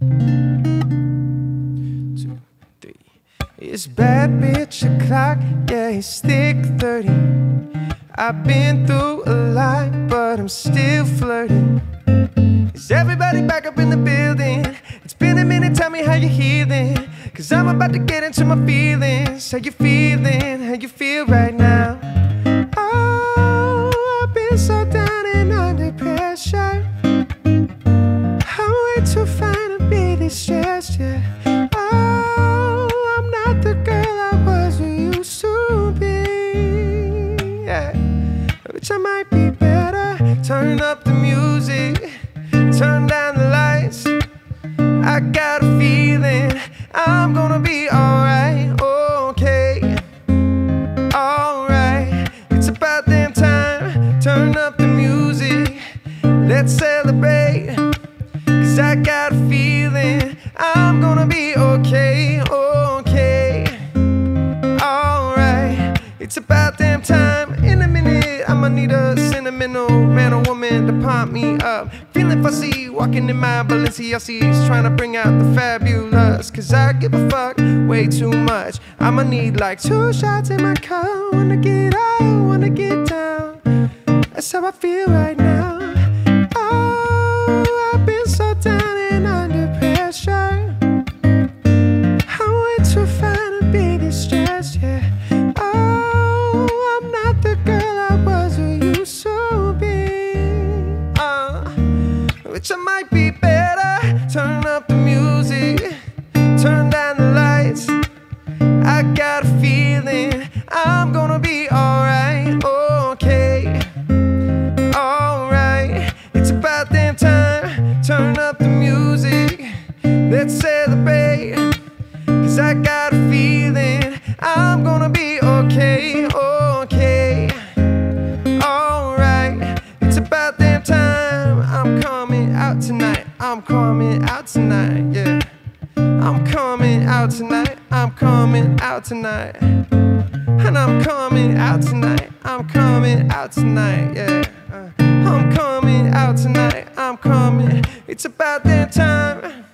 Two, three. It's bad bitch o'clock, yeah, it's thick 30. I've been through a lot, but I'm still flirting. Is everybody back up in the building? It's been a minute, tell me how you're healing. Cause I'm about to get into my feelings. How you feeling? How you feel right now? Which I might be better. Turn up the music, turn down the lights. I got a feeling I'm gonna be alright, okay, alright. It's about damn time. Turn up the music, let's celebrate. Cause I got a feeling I'm gonna be okay, It's about damn time. In a minute, I'ma need a sentimental man or woman to pump me up. Feeling fussy, walking in my Balenciennes, trying to bring out the fabulous. Cause I give a fuck way too much. I'ma need like two shots in my cup. Wanna get out, wanna get down. That's how I feel right now. Oh, I've been so down and under pressure. I'm way too fine to be distressed. yeah. Which I might be better. Turn up the music, turn down the lights. I got a feeling I'm gonna be alright, okay, alright. It's about damn time. Turn up the music, let's celebrate. I'm coming out tonight, yeah. I'm coming out tonight, I'm coming out tonight. And I'm coming out tonight, I'm coming out tonight, yeah. Uh, I'm coming out tonight, I'm coming. It's about that time.